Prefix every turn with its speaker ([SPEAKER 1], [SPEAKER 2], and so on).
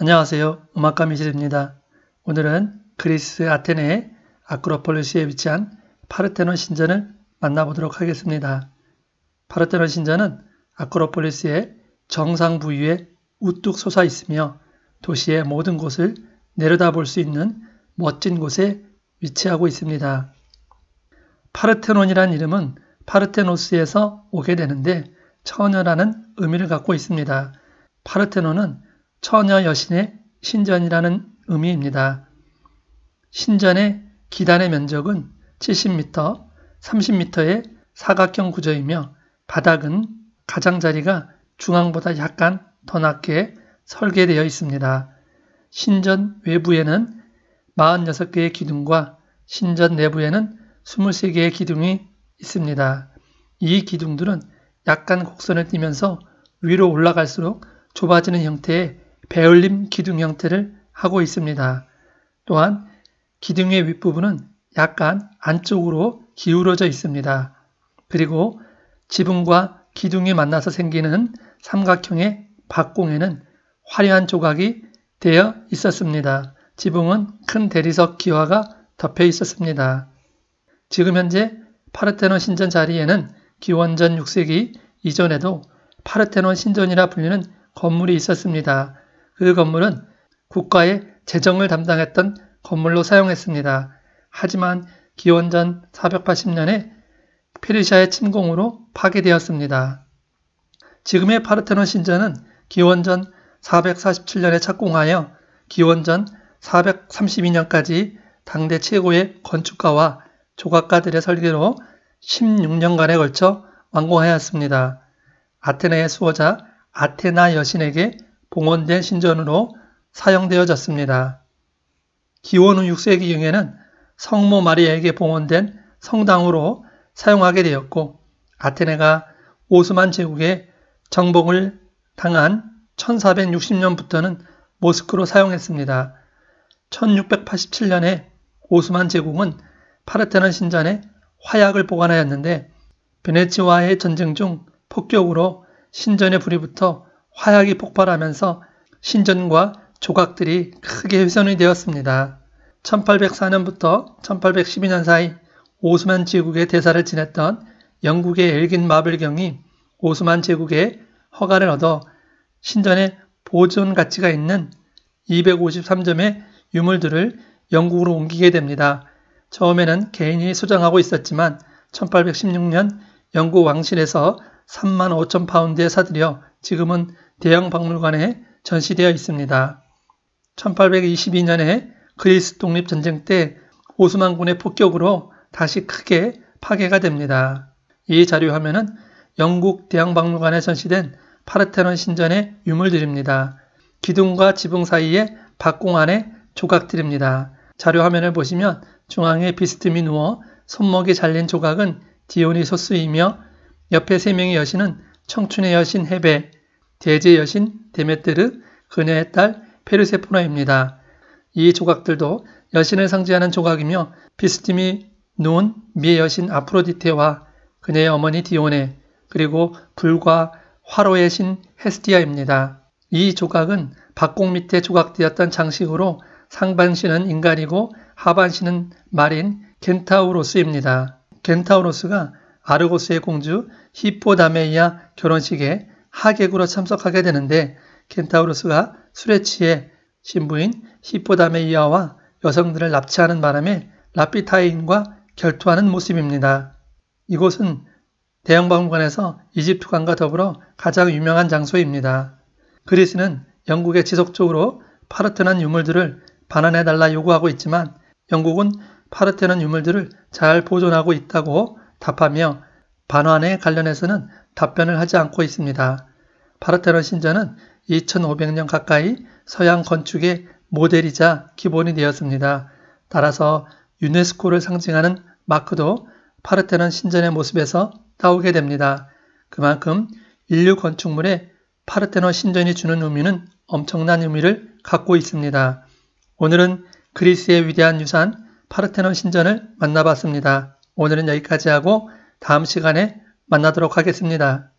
[SPEAKER 1] 안녕하세요. 음악가 미실입니다. 오늘은 그리스 아테네의 아크로폴리스에 위치한 파르테논 신전을 만나보도록 하겠습니다. 파르테논 신전은 아크로폴리스의 정상 부위에 우뚝 솟아 있으며 도시의 모든 곳을 내려다볼 수 있는 멋진 곳에 위치하고 있습니다. 파르테논이란 이름은 파르테노스에서 오게 되는데 처녀라는 의미를 갖고 있습니다. 파르테논은 처녀 여신의 신전이라는 의미입니다. 신전의 기단의 면적은 70m, 30m의 사각형 구조이며 바닥은 가장자리가 중앙보다 약간 더 낮게 설계되어 있습니다. 신전 외부에는 46개의 기둥과 신전 내부에는 23개의 기둥이 있습니다. 이 기둥들은 약간 곡선을 띠면서 위로 올라갈수록 좁아지는 형태의 배울림 기둥 형태를 하고 있습니다. 또한 기둥의 윗부분은 약간 안쪽으로 기울어져 있습니다. 그리고 지붕과 기둥이 만나서 생기는 삼각형의 박공에는 화려한 조각이 되어 있었습니다. 지붕은 큰 대리석 기와가 덮여 있었습니다. 지금 현재 파르테논 신전 자리에는 기원전 6세기 이전에도 파르테논 신전이라 불리는 건물이 있었습니다. 그 건물은 국가의 재정을 담당했던 건물로 사용했습니다. 하지만 기원전 480년에 페르시아의 침공으로 파괴되었습니다. 지금의 파르테논 신전은 기원전 447년에 착공하여 기원전 432년까지 당대 최고의 건축가와 조각가들의 설계로 16년간에 걸쳐 완공하였습니다. 아테네의 수호자 아테나 여신에게 봉헌된 신전으로 사용되어졌습니다. 기원 후 6세기경에는 성모 마리아에게 봉헌된 성당으로 사용하게 되었고 아테네가 오스만 제국의 정복을 당한 1460년부터는 모스크로 사용했습니다. 1687년에 오스만 제국은 파르테논 신전에 화약을 보관하였는데 베네치와의 전쟁 중 폭격으로 신전에 불이 붙어 화약이 폭발하면서 신전과 조각들이 크게 훼손이 되었습니다. 1804년부터 1812년 사이 오스만 제국의 대사를 지냈던 영국의 엘긴 마블경이 오스만 제국의 허가를 얻어 신전에 보존 가치가 있는 253점의 유물들을 영국으로 옮기게 됩니다. 처음에는 개인이 소장하고 있었지만 1816년 영국 왕실에서 3만 5천 파운드에 사들여 지금은 대형 박물관에 전시되어 있습니다. 1822년에 그리스 독립전쟁 때 오스만군의 폭격으로 다시 크게 파괴가 됩니다. 이 자료 화면은 영국 대형박물관에 전시된 파르테논 신전의 유물들입니다. 기둥과 지붕 사이에 박공 안에 조각들입니다. 자료 화면을 보시면 중앙에 비스듬히 누워 손목이 잘린 조각은 디오니소스이며 옆에 세 명의 여신은 청춘의 여신 헤베, 대제 여신 데메테르, 그녀의 딸 페르세포나입니다. 이 조각들도 여신을 상징하는 조각이며 비스tim이 누운 미의 여신 아프로디테와 그녀의 어머니 디오네 그리고 불과 화로의 신 헤스티아입니다. 이 조각은 박공 밑에 조각되었던 장식으로 상반신은 인간이고 하반신은 말인 겐타우로스입니다. 겐타우로스가 아르고스의 공주 히포다메이아 결혼식에 하객으로 참석하게 되는데 켄타우로스가 술에 취해 신부인 히포다메이아와 여성들을 납치하는 바람에 라피타인과 결투하는 모습입니다. 이곳은 대형박물관에서 이집트관과 더불어 가장 유명한 장소입니다. 그리스는 영국에 지속적으로 파르테논 유물들을 반환해달라 요구하고 있지만 영국은 파르테논 유물들을 잘 보존하고 있다고 답하며 반환에 관련해서는 답변을 하지 않고 있습니다. 파르테논 신전은 2500년 가까이 서양 건축의 모델이자 기본이 되었습니다. 따라서 유네스코를 상징하는 마크도 파르테논 신전의 모습에서 따오게 됩니다. 그만큼 인류 건축물에 파르테논 신전이 주는 의미는 엄청난 의미를 갖고 있습니다. 오늘은 그리스의 위대한 유산 파르테논 신전을 만나봤습니다. 오늘은 여기까지 하고 다음 시간에 만나도록 하겠습니다.